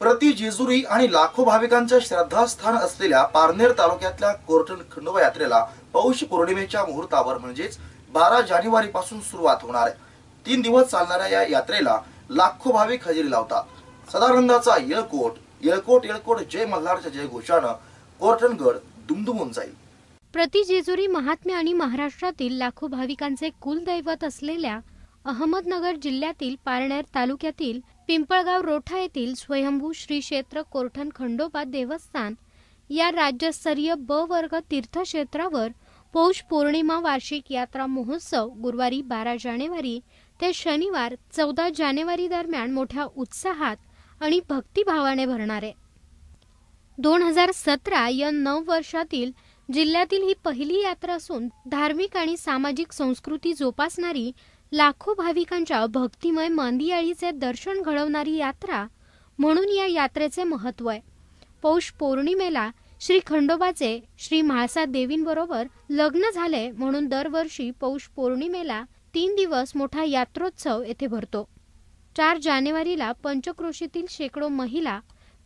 प्रति जेजुरी आणि लाखो भाविकांचं श्रद्धास्थान असलेल्या पारनेर तालुक्यातल्या कोरटण खंडोबा यात्रेला पौष पौर्णिमेच्या मुहूर्तावर म्हणजेच बारा जानेवारी पासून सुरुवात होणार आहे. तीन दिवस चालणाऱ्या या यात्रेला लाखो भाविक हजेरी लावतात. सदानंदाचा येळकोट येळकोट येळकोट जय मल्हारच्या जय घोषानं कोरटणगड दुमदुमून जाईल. प्रति जेजुरी महात्म्य आणि महाराष्ट्रातील लाखो भाविकांचे कुलदैवत असलेल्या अहमदनगर जिल्ह्यातील पारनेर तालुक्यातील पिंपळगाव रोठा येथील स्वयंभू श्री क्षेत्र कोरठण खंडोबा देवस्थान या राज्यस्तरीय ब वर्ग तीर्थक्षेत्रावर पौष पौर्णिमा वार्षिक यात्रा महोत्सव गुरुवारी बारा जानेवारी ते शनिवार चौदा जानेवारी दरम्यान मोठ्या उत्साहात आणि भक्तिभावाने भरणार. आहे दोन हजार सतरा या नऊ वर्षातील जिल्ह्यातील ही पहिली यात्रा असून धार्मिक आणि सामाजिक संस्कृती जोपासणारी लाखो भाविकांच्या भक्तिमय मांदियाळीचे दर्शन घडवणारी यात्रा म्हणून या यात्रेचे महत्त्व आहे. पौष पौर्णिमेला श्री खंडोबाचे श्री म्हाळसा देवींबरोबर लग्न झाले म्हणून दरवर्षी पौष पौर्णिमेला तीन दिवस मोठा यात्रोत्सव येथे भरतो. चार जानेवारीला पंचक्रोशीतील शेकडो महिला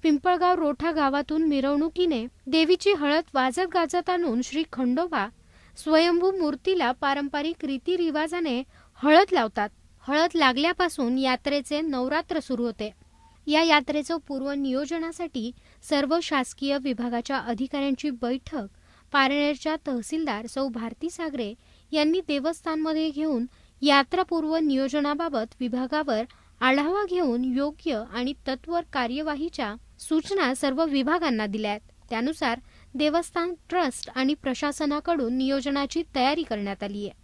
पिंपळगाव रोठा गावातून मिरवणुकीने देवीची हळद वाजत गाजत आणून श्री खंडोबा स्वयंभू मूर्तीला पारंपरिक रीतिरिवाजाने हळद लावतात. हळद लागल्यापासून यात्रेचे नवरात्र सुरू होते. या यात्रेचं पूर्व नियोजनासाठी सर्व शासकीय विभागाच्या अधिकाऱ्यांची बैठक पारनेरच्या तहसीलदार सौ भारती सागरे यांनी देवस्थानमध्ये घेऊन यात्रापूर्व नियोजनाबाबत विभागावर आढावा घेऊन योग्य आणि तत्वर कार्यवाहीच्या सूचना सर्व विभागांना दिल्या आहेत. त्यानुसार देवस्थान ट्रस्ट आणि प्रशासनाकडून नियोजनाची तयारी करण्यात आली आहे.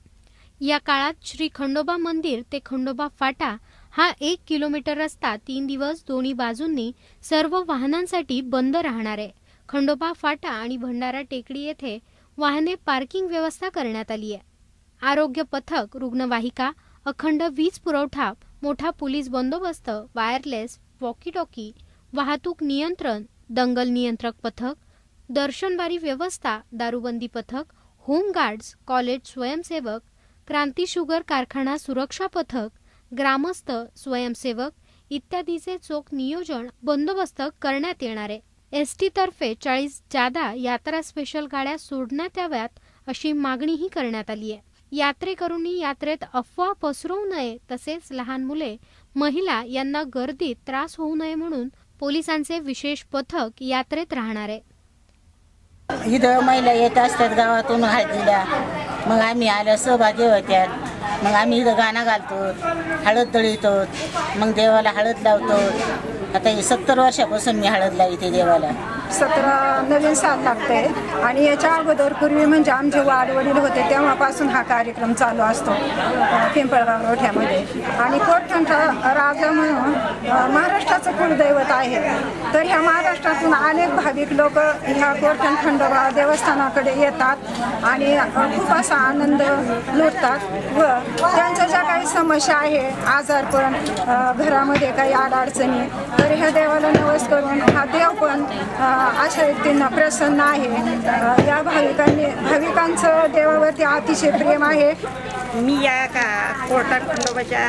या काळात श्री खंडोबा मंदिर ते खंडोबा फाटा हा एक किलोमीटर रस्ता तीन दिवस दोन्ही बाजूंनी सर्व वाहनांसाठी बंद राहणार आहे. खंडोबा फाटा आणि भंडारा टेकडी येथे वाहने पार्किंग व्यवस्था करण्यात आली आहे. आरोग्य पथक रुग्णवाहिका अखंड वीज पुरवठा मोठा पोलीस बंदोबस्त वायरलेस वॉकी टॉकी वाहतूक नियंत्रण दंगल नियंत्रक पथक दर्शनबारी व्यवस्था दारूबंदी पथक होमगार्ड्स कॉलेज स्वयंसेवक क्रांती शुगर कारखाना सुरक्षा पथक ग्रामस्थ स्वयंसेवक इत्यादीचे चोख नियोजन बंदोबस्त करण्यात येणार आहे. एस तर्फे चाळीस जादा यात्रा स्पेशल गाड्या सोडण्यात याव्यात अशी मागणीही करण्यात आली आहे. यात्रेकरूंनी यात्रेत अफवा पसरवू नये तसेच लहान मुले महिला यांना गर्दीत त्रास होऊ नये म्हणून पोलिसांचे विशेष पथक यात्रेत राहणार आहे. इथं महिला येत असतात गावातून हळदीला. मग आम्ही आल्या सहभागी होत्यात मग आम्ही इथं गाणं घालतो हळद दळीतो मग देवाला हळद लावतो. आता हे सत्तर वर्षापासून मी हळद लावते देवाला. सतरा नवीन साल लागते आणि याच्या अगोदर पूर्वी म्हणजे आमचे वाडवडील होते तेव्हापासून हा कार्यक्रम चालू असतो पिंपळगाव रोठ्यामध्ये आणि कोटठणचा राजा म्हणून महाराष्ट्राचं कुलदैवत आहे. तर ह्या महाराष्ट्रातून अनेक भाविक लोक ह्या कोटठण खंडोबा देवस्थानाकडे येतात आणि खूप असा आनंद लुटतात व त्यांच्या ज्या काही समस्या आहे आजारपण घरामध्ये काही अडअडचणी तर ह्या देवाला नवस करून हा देव पण अशा व्यक्तींना प्रसन्न आहे. या भाविकांनी भाविकांचं देवावरती अतिशय प्रेम आहे. मी या का कोर्टात खंडोबाच्या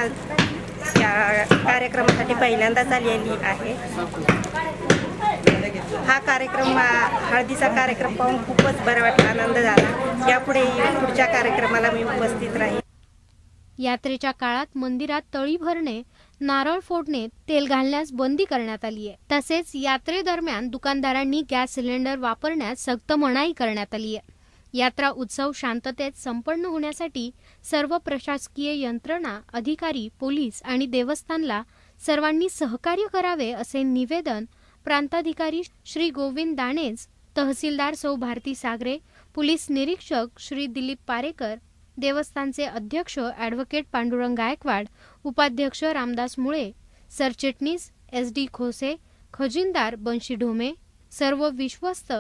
या कार्यक्रमासाठी पहिल्यांदाच आलेली आहे. हा कार्यक्रम हळदीचा कार्यक्रम पाहून खूपच बरं वाटला आनंद झाला. यापुढे पुढच्या कार्यक्रमाला मी उपस्थित राहील यात्रेच्या काळात मंदिरात तळी भरणे नारळ फोडणे तेल घालण्यास बंदी करण्यात आली आहे. तसेच यात्रेदरम्यान दुकानदारांनी गॅस सिलेंडर वापरण्यास सक्त मनाई करण्यात आली आहे. यात्रा उत्सव शांततेत संपन्न होण्यासाठी सर्व प्रशासकीय यंत्रणा अधिकारी पोलीस आणि देवस्थानला सर्वांनी सहकार्य करावे असे निवेदन प्रांताधिकारी श्री गोविंद दाणेज तहसीलदार सौ भारती सागरे पोलीस निरीक्षक श्री दिलीप पारेकर देवस्थानचे अध्यक्ष ॲडव्होकेट पांडुरंग गायकवाड उपाध्यक्ष रामदास मुळे सरचिटणीस एस डी खोसे खजिनदार बंशी ढोमे सर्व विश्वस्त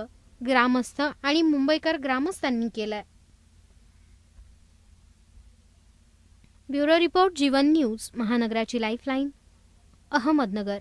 ग्रामस्थ आणि मुंबईकर ग्रामस्थांनी केलाय. ब्युरो रिपोर्ट जीवन न्यूज महानगराची लाईफलाईन अहमदनगर.